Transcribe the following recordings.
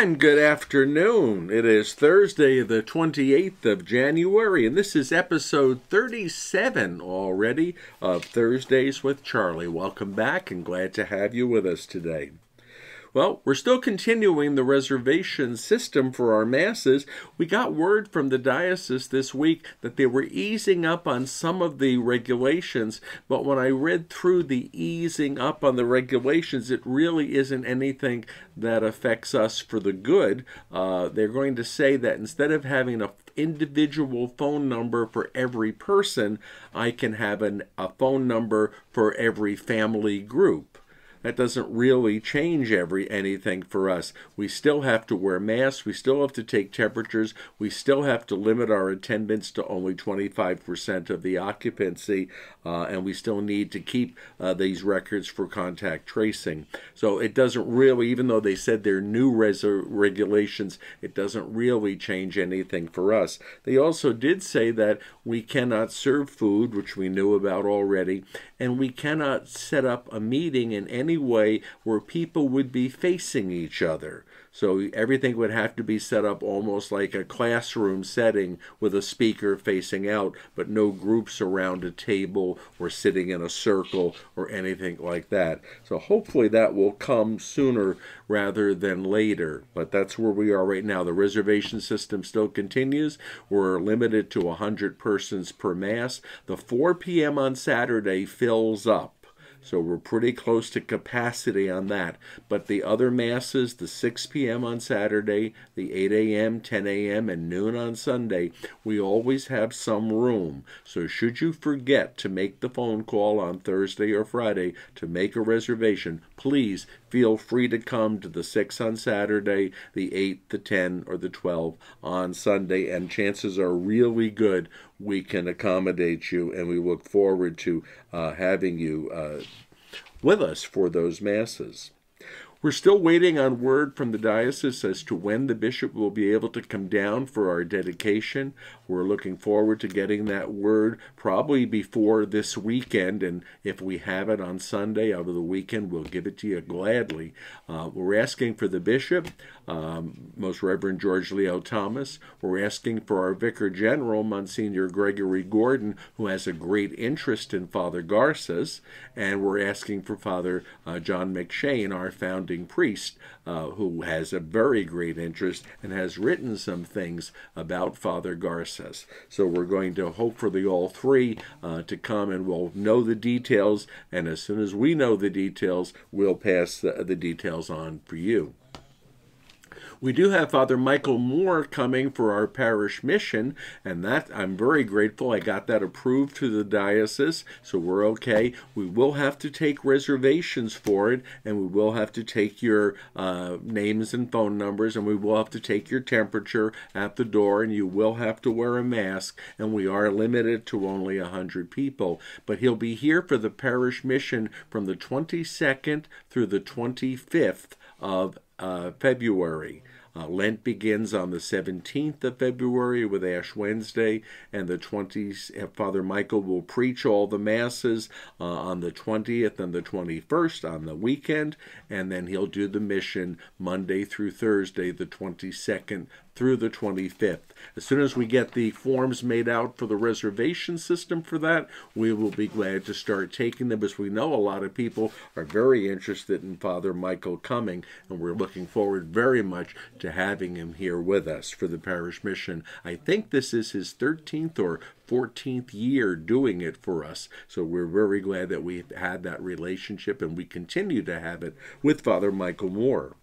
And good afternoon. It is Thursday, the 28th of January, and this is episode 37 already of Thursdays with Charlie. Welcome back and glad to have you with us today. Well, we're still continuing the reservation system for our masses. We got word from the diocese this week that they were easing up on some of the regulations, but when I read through the easing up on the regulations, it really isn't anything that affects us for the good. Uh, they're going to say that instead of having a individual phone number for every person, I can have an, a phone number for every family group that doesn't really change every anything for us. We still have to wear masks, we still have to take temperatures, we still have to limit our attendance to only 25% of the occupancy, uh, and we still need to keep uh, these records for contact tracing. So it doesn't really, even though they said they're new regulations, it doesn't really change anything for us. They also did say that we cannot serve food, which we knew about already, and we cannot set up a meeting in any way where people would be facing each other. So everything would have to be set up almost like a classroom setting with a speaker facing out, but no groups around a table or sitting in a circle or anything like that. So hopefully that will come sooner rather than later. But that's where we are right now. The reservation system still continues. We're limited to 100 persons per mass. The 4 p.m. on Saturday fills up. So we're pretty close to capacity on that. But the other masses, the 6 p.m. on Saturday, the 8 a.m., 10 a.m., and noon on Sunday, we always have some room. So should you forget to make the phone call on Thursday or Friday to make a reservation, please feel free to come to the 6 on Saturday, the 8, the 10, or the 12 on Sunday. And chances are really good we can accommodate you, and we look forward to uh, having you uh, with us for those masses. We're still waiting on word from the diocese as to when the bishop will be able to come down for our dedication. We're looking forward to getting that word probably before this weekend, and if we have it on Sunday over the weekend, we'll give it to you gladly. Uh, we're asking for the bishop, um, Most Reverend George Leo Thomas. We're asking for our Vicar General, Monsignor Gregory Gordon, who has a great interest in Father Garces, and we're asking for Father uh, John McShane, our founder founding priest uh, who has a very great interest and has written some things about Father Garces. So we're going to hope for the all three uh, to come and we'll know the details. And as soon as we know the details, we'll pass the, the details on for you. We do have Father Michael Moore coming for our parish mission, and that I'm very grateful. I got that approved to the diocese, so we're okay. We will have to take reservations for it, and we will have to take your uh, names and phone numbers, and we will have to take your temperature at the door, and you will have to wear a mask, and we are limited to only 100 people. But he'll be here for the parish mission from the 22nd through the 25th of uh, February. Uh, Lent begins on the 17th of February with Ash Wednesday, and the 20th, uh, Father Michael will preach all the Masses uh, on the 20th and the 21st on the weekend, and then he'll do the mission Monday through Thursday, the 22nd through the 25th. As soon as we get the forms made out for the reservation system for that, we will be glad to start taking them as we know a lot of people are very interested in Father Michael coming, and we're looking forward very much to having him here with us for the parish mission. I think this is his 13th or 14th year doing it for us. So we're very glad that we've had that relationship and we continue to have it with Father Michael Moore.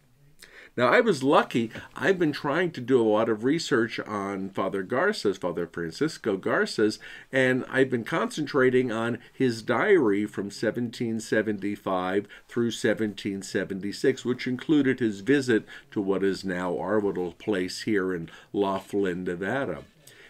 Now, I was lucky. I've been trying to do a lot of research on Father Garces, Father Francisco Garces, and I've been concentrating on his diary from 1775 through 1776, which included his visit to what is now little place here in Laughlin, Nevada.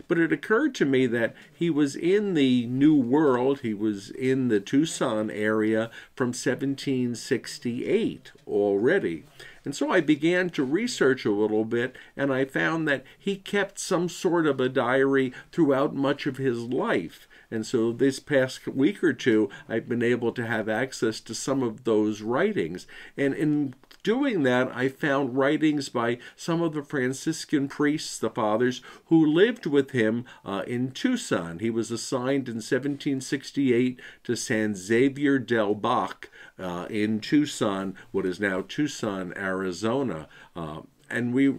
But it occurred to me that he was in the New World, he was in the Tucson area from 1768 already. And so I began to research a little bit, and I found that he kept some sort of a diary throughout much of his life. And so this past week or two, I've been able to have access to some of those writings. And in doing that, I found writings by some of the Franciscan priests, the fathers, who lived with him uh, in Tucson. He was assigned in 1768 to San Xavier del Bac uh, in Tucson, what is now Tucson, Arizona. Uh, and we,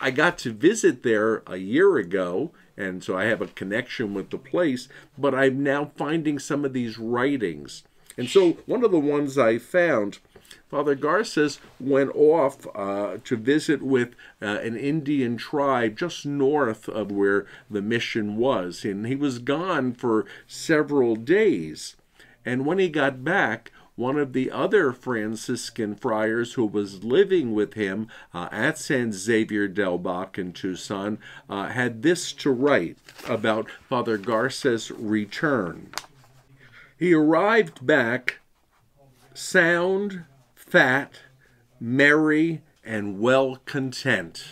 I got to visit there a year ago, and so I have a connection with the place, but I'm now finding some of these writings. And so one of the ones I found Father Garces went off uh, to visit with uh, an Indian tribe just north of where the mission was, and he was gone for several days. And when he got back, one of the other Franciscan friars who was living with him uh, at San Xavier del Bac in Tucson uh, had this to write about Father Garces' return. He arrived back sound, fat, merry, and well content.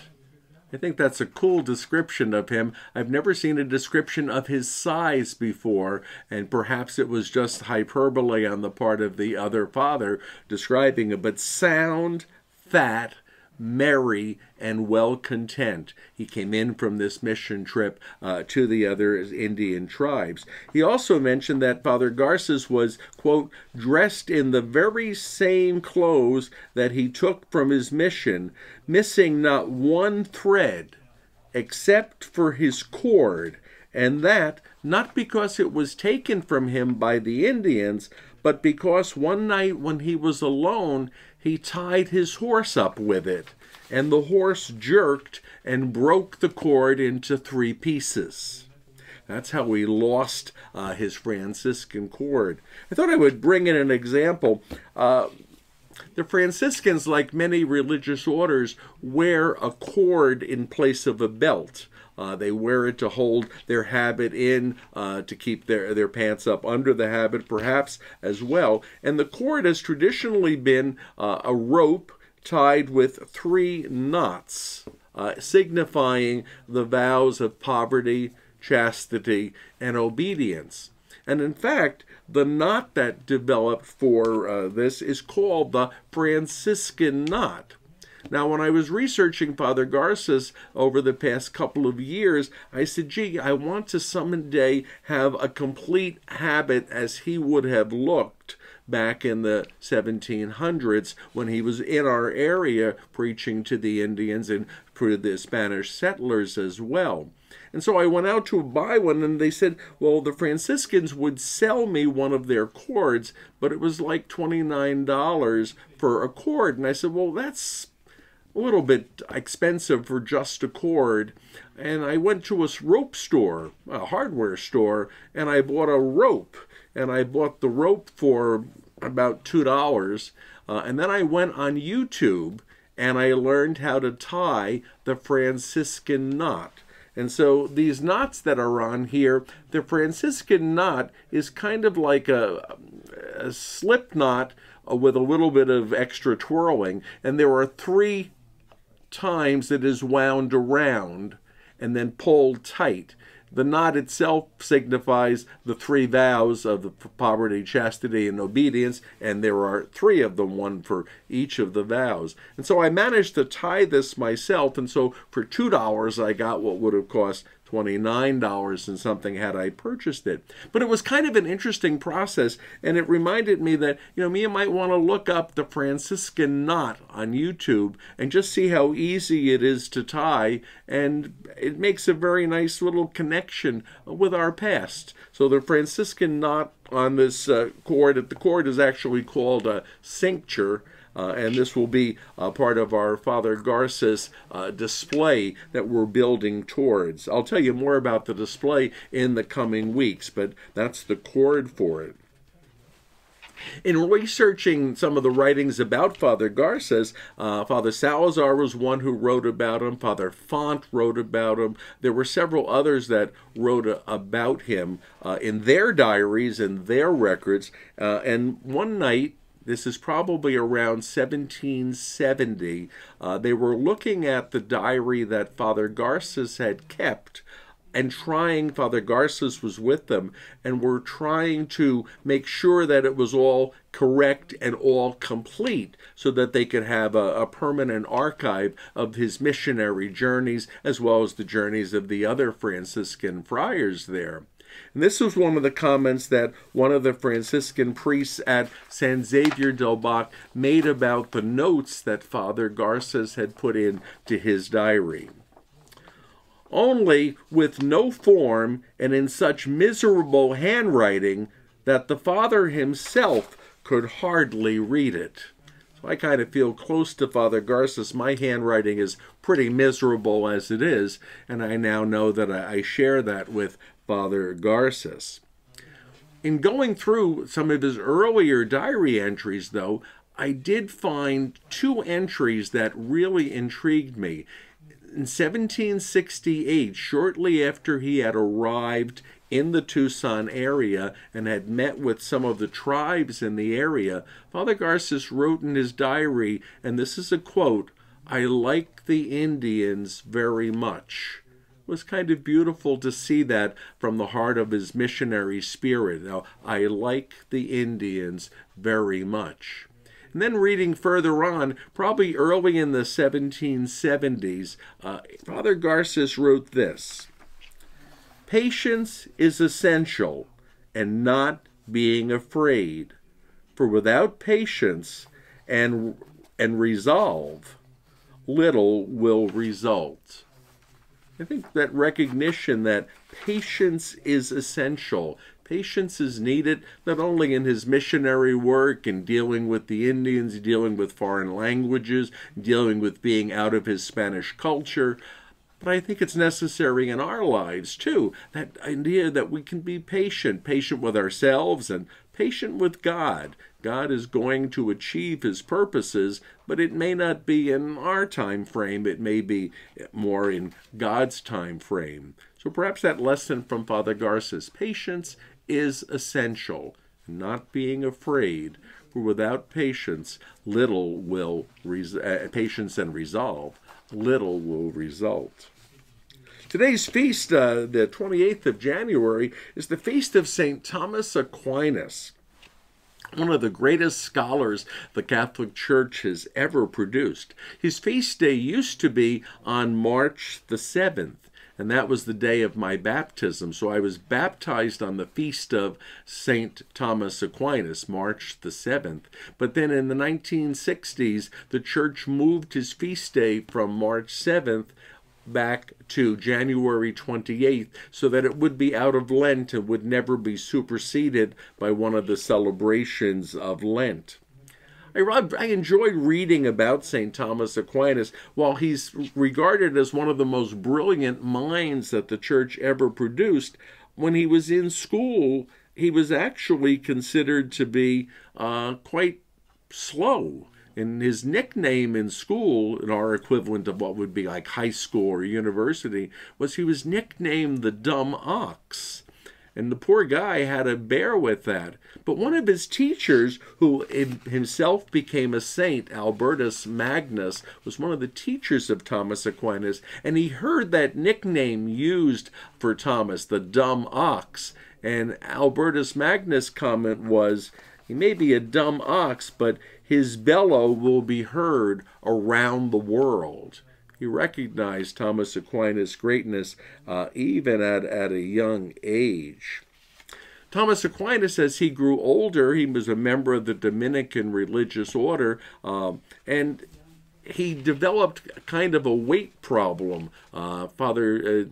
I think that's a cool description of him. I've never seen a description of his size before, and perhaps it was just hyperbole on the part of the other father describing him, but sound, fat, merry, and well content. He came in from this mission trip uh, to the other Indian tribes. He also mentioned that Father Garces was, quote, dressed in the very same clothes that he took from his mission, missing not one thread except for his cord, and that not because it was taken from him by the Indians, but because one night when he was alone, he tied his horse up with it, and the horse jerked and broke the cord into three pieces. That's how he lost uh, his Franciscan cord. I thought I would bring in an example. Uh, the Franciscans, like many religious orders, wear a cord in place of a belt. Uh, they wear it to hold their habit in, uh, to keep their, their pants up under the habit, perhaps as well. And the cord has traditionally been uh, a rope tied with three knots, uh, signifying the vows of poverty, chastity, and obedience. And in fact, the knot that developed for uh, this is called the Franciscan knot. Now, when I was researching Father Garces over the past couple of years, I said, gee, I want to someday have a complete habit as he would have looked back in the 1700s when he was in our area preaching to the Indians and to the Spanish settlers as well. And so I went out to buy one, and they said, well, the Franciscans would sell me one of their cords, but it was like $29 for a cord. And I said, well, that's a little bit expensive for just a cord. And I went to a rope store, a hardware store, and I bought a rope. And I bought the rope for about $2. Uh, and then I went on YouTube and I learned how to tie the Franciscan knot. And so these knots that are on here, the Franciscan knot is kind of like a, a slip knot uh, with a little bit of extra twirling. And there are three times it is wound around and then pulled tight. The knot itself signifies the three vows of the poverty, chastity, and obedience, and there are three of them, one for each of the vows. And so I managed to tie this myself, and so for $2 I got what would have cost $29 and something had I purchased it. But it was kind of an interesting process, and it reminded me that, you know, me might want to look up the Franciscan knot on YouTube and just see how easy it is to tie, and it makes a very nice little connection with our past. So the Franciscan knot on this uh, cord, the cord is actually called a cincture, and this will be uh, part of our Father Garces uh, display that we're building towards. I'll tell you more about the display in the coming weeks, but that's the cord for it. In researching some of the writings about Father Garces, uh, Father Salazar was one who wrote about him. Father Font wrote about him. There were several others that wrote uh, about him uh, in their diaries and their records. Uh, and one night, this is probably around 1770. Uh, they were looking at the diary that Father Garces had kept and trying, Father Garces was with them, and were trying to make sure that it was all correct and all complete so that they could have a, a, permanent archive of his missionary journeys as well as the journeys of the other Franciscan friars there. And this was one of the comments that one of the Franciscan priests at San Xavier del Bac made about the notes that Father Garces had put in to his diary only with no form and in such miserable handwriting that the father himself could hardly read it. So I kind of feel close to Father Garces. My handwriting is pretty miserable as it is, and I now know that I share that with Father Garces. In going through some of his earlier diary entries, though, I did find two entries that really intrigued me in 1768, shortly after he had arrived in the Tucson area and had met with some of the tribes in the area, Father Garces wrote in his diary, and this is a quote, I like the Indians very much. Was kind of beautiful to see that from the heart of his missionary spirit. Now, I like the Indians very much. And then reading further on, probably early in the 1770s, uh, Father Garces wrote this Patience is essential, and not being afraid. For without patience and, and resolve, little will result. I think that recognition that patience is essential, Patience is needed not only in his missionary work and dealing with the Indians, dealing with foreign languages, dealing with being out of his Spanish culture, but I think it's necessary in our lives too. That idea that we can be patient, patient with ourselves and patient with God. God is going to achieve his purposes, but it may not be in our time frame. It may be more in God's time frame. So perhaps that lesson from Father Garces, patience is essential, not being afraid, for without patience, little will, uh, patience and resolve, little will result. Today's feast, uh, the 28th of January, is the feast of St. Thomas Aquinas one of the greatest scholars the Catholic Church has ever produced. His feast day used to be on March the 7th and that was the day of my baptism. So I was baptized on the feast of St. Thomas Aquinas, March the 7th. But then in the 1960s, the church moved his feast day from March 7th back to January 28th so that it would be out of Lent and would never be superseded by one of the celebrations of Lent. I, I enjoyed reading about St. Thomas Aquinas. While he's regarded as one of the most brilliant minds that the church ever produced, when he was in school, he was actually considered to be uh, quite slow. And his nickname in school, in our equivalent of what would be like high school or university, was he was nicknamed the dumb ox. And the poor guy had to bear with that. But one of his teachers, who himself became a saint, Albertus Magnus, was one of the teachers of Thomas Aquinas, and he heard that nickname used for Thomas, the dumb ox. And Albertus Magnus' comment was, he may be a dumb ox, but his bellow will be heard around the world. He recognized Thomas Aquinas' greatness uh, even at, at a young age. Thomas Aquinas, as he grew older, he was a member of the Dominican religious order, um, and he developed kind of a weight problem. Uh, Father, uh,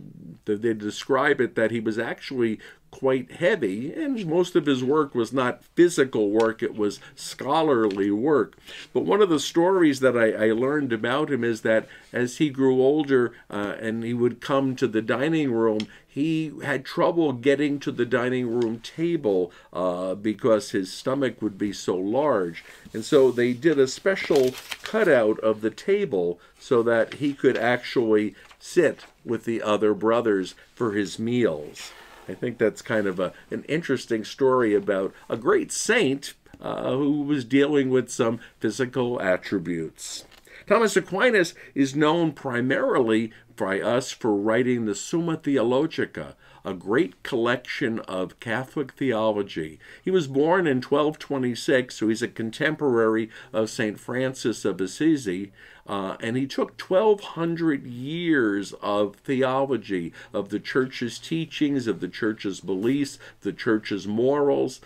they describe it that he was actually quite heavy, and most of his work was not physical work, it was scholarly work. But one of the stories that I, I learned about him is that as he grew older uh, and he would come to the dining room, he had trouble getting to the dining room table uh, because his stomach would be so large. And so they did a special cutout of the table so that he could actually sit with the other brothers for his meals. I think that's kind of a, an interesting story about a great saint, uh, who was dealing with some physical attributes. Thomas Aquinas is known primarily by us for writing the Summa Theologica, a great collection of Catholic theology. He was born in 1226, so he's a contemporary of St. Francis of Assisi, uh, and he took 1,200 years of theology, of the church's teachings, of the church's beliefs, the church's morals,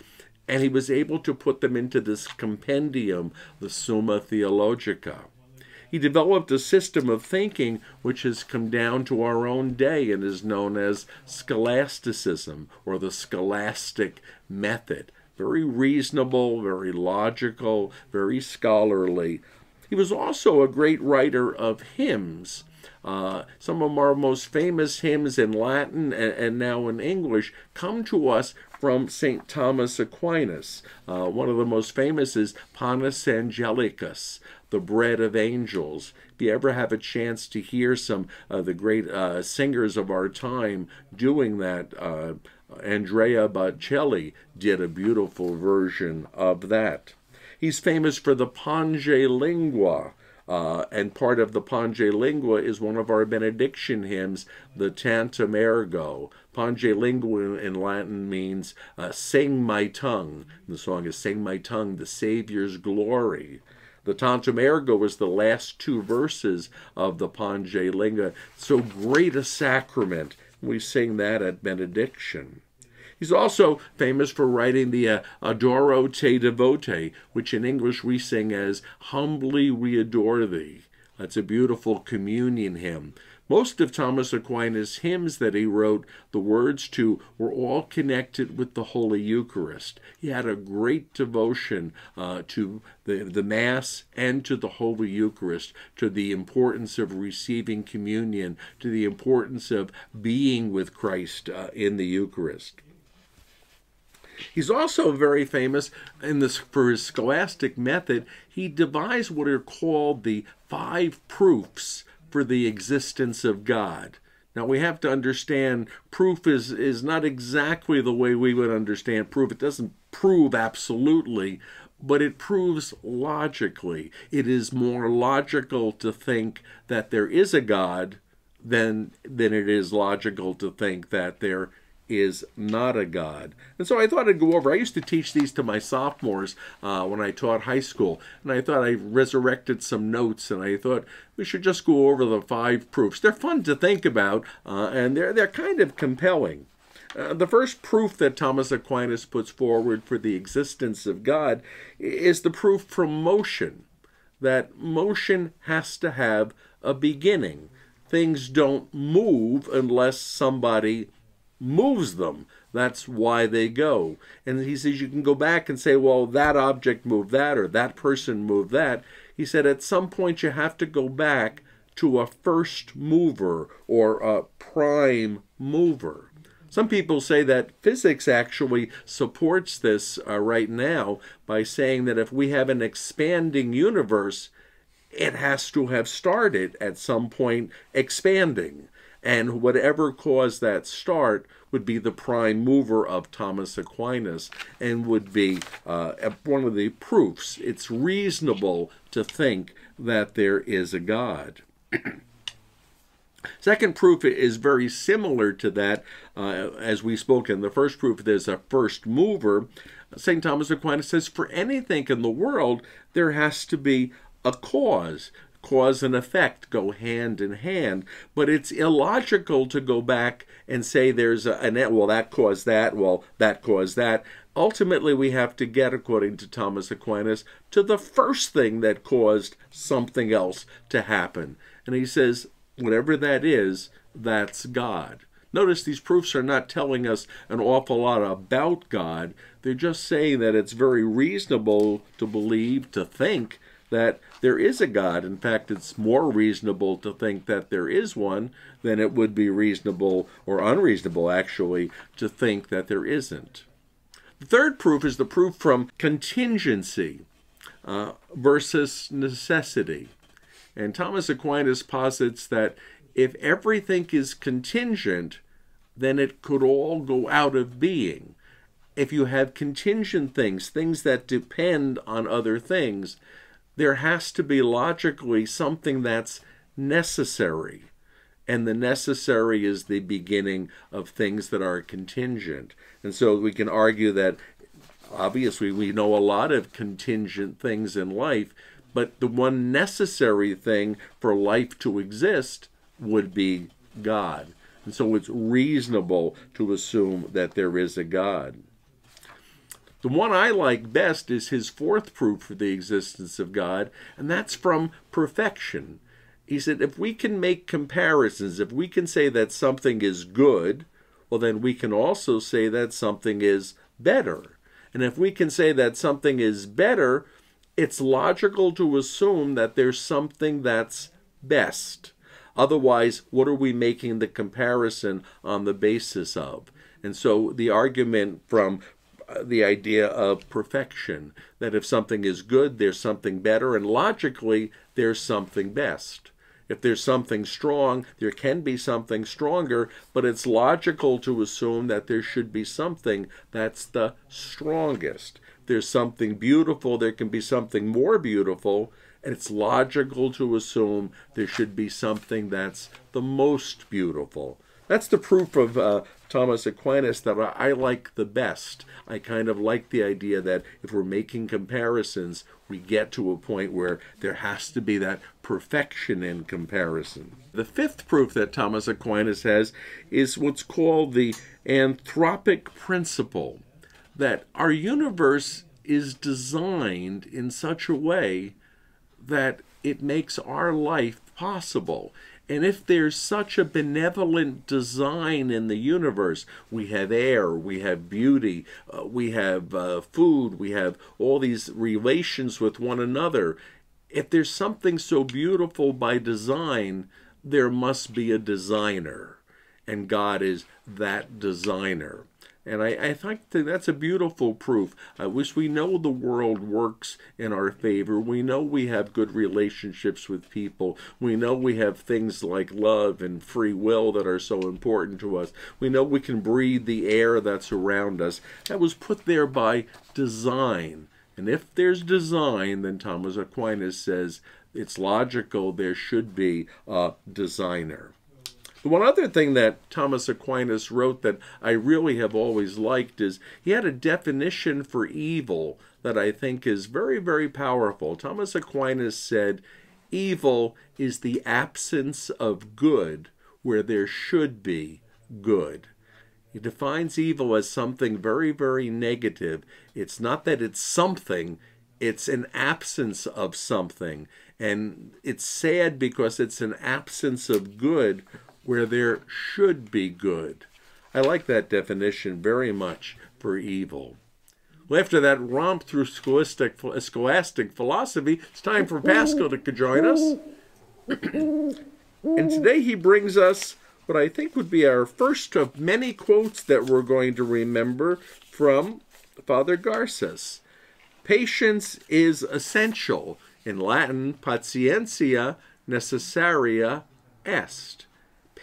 and he was able to put them into this compendium, the Summa Theologica. He developed a system of thinking which has come down to our own day and is known as scholasticism or the scholastic method. Very reasonable, very logical, very scholarly. He was also a great writer of hymns. Uh, some of our most famous hymns in Latin and, and, now in English come to us from St. Thomas Aquinas. Uh, one of the most famous is Panis Angelicus, the bread of angels. If you ever have a chance to hear some of the great uh, singers of our time doing that, uh, Andrea Bocelli did a beautiful version of that. He's famous for the Pange Lingua, uh, and part of the Pange Lingua is one of our benediction hymns, the Tantum Ergo. Pange Lingua in Latin means uh, sing my tongue. The song is Sing My Tongue, the Savior's Glory. The Tantum Ergo is the last two verses of the Pange Lingua. So great a sacrament. We sing that at benediction. He's also famous for writing the uh, Adoro te devote, which in English we sing as Humbly We Adore Thee. That's a beautiful communion hymn. Most of Thomas Aquinas' hymns that he wrote, the words to, were all connected with the Holy Eucharist. He had a great devotion uh, to the, the Mass and to the Holy Eucharist, to the importance of receiving communion, to the importance of being with Christ uh, in the Eucharist. He's also very famous in this for his scholastic method. He devised what are called the five proofs for the existence of God. Now we have to understand proof is is not exactly the way we would understand proof. It doesn't prove absolutely, but it proves logically. It is more logical to think that there is a God than than it is logical to think that there is not a God. And so I thought I'd go over. I used to teach these to my sophomores uh, when I taught high school, and I thought I resurrected some notes, and I thought we should just go over the five proofs. They're fun to think about, uh, and they're they're kind of compelling. Uh, the first proof that Thomas Aquinas puts forward for the existence of God is the proof from motion, that motion has to have a beginning. Things don't move unless somebody moves them. That's why they go. And he says you can go back and say, well, that object moved that or that person moved that. He said at some point you have to go back to a first mover or a prime mover. Some people say that physics actually supports this uh, right now by saying that if we have an expanding universe, it has to have started at some point expanding and whatever caused that start would be the prime mover of Thomas Aquinas and would be uh, one of the proofs. It's reasonable to think that there is a God. Second proof is very similar to that, uh, as we spoke in the first proof, there's a first mover. St. Thomas Aquinas says, for anything in the world, there has to be a cause cause and effect go hand in hand. But it's illogical to go back and say there's a, an, well, that caused that, well, that caused that. Ultimately, we have to get, according to Thomas Aquinas, to the first thing that caused something else to happen. And he says, whatever that is, that's God. Notice these proofs are not telling us an awful lot about God. They're just saying that it's very reasonable to believe, to think that there is a God. In fact, it's more reasonable to think that there is one than it would be reasonable or unreasonable, actually, to think that there isn't. The third proof is the proof from contingency uh, versus necessity. And Thomas Aquinas posits that if everything is contingent, then it could all go out of being. if you have contingent things, things that depend on other things, there has to be logically something that's necessary. And the necessary is the beginning of things that are contingent. And so we can argue that obviously we know a lot of contingent things in life, but the one necessary thing for life to exist would be God. And so it's reasonable to assume that there is a God. The one I like best is his fourth proof for the existence of God, and that's from perfection. He said, if we can make comparisons, if we can say that something is good, well, then we can also say that something is better. And if we can say that something is better, it's logical to assume that there's something that's best. Otherwise, what are we making the comparison on the basis of? And so the argument from the idea of perfection that if something is good, there's something better, and logically, there's something best. If there's something strong, there can be something stronger, but it's logical to assume that there should be something that's the strongest. There's something beautiful, there can be something more beautiful, and it's logical to assume there should be something that's the most beautiful. That's the proof of uh, Thomas Aquinas that I, like the best. I kind of like the idea that if we're making comparisons, we get to a point where there has to be that perfection in comparison. The fifth proof that Thomas Aquinas has is what's called the anthropic principle that our universe is designed in such a way that it makes our life possible. And if there's such a benevolent design in the universe, we have air, we have beauty, uh, we have uh, food, we have all these relations with one another. If there's something so beautiful by design, there must be a designer. And God is that designer. And I, I think that that's a beautiful proof. I wish we know the world works in our favor. We know we have good relationships with people. We know we have things like love and free will that are so important to us. We know we can breathe the air that's around us. That was put there by design. And if there's design, then Thomas Aquinas says it's logical there should be a designer. One other thing that Thomas Aquinas wrote that I really have always liked is he had a definition for evil that I think is very, very powerful. Thomas Aquinas said, Evil is the absence of good where there should be good. He defines evil as something very, very negative. It's not that it's something, it's an absence of something. And it's sad because it's an absence of good where there should be good. I like that definition very much for evil. Well, after that romp through scholastic, scholastic philosophy, it's time for Pascal to join us. and today he brings us what I think would be our first of many quotes that we're going to remember from Father Garces. Patience is essential. In Latin, patientia necessaria est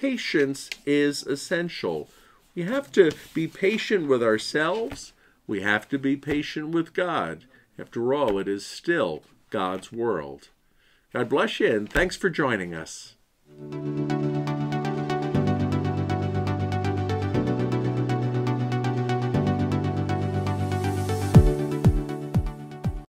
patience is essential. We have to be patient with ourselves. We have to be patient with God. After all, it is still God's world. God bless you, and thanks for joining us.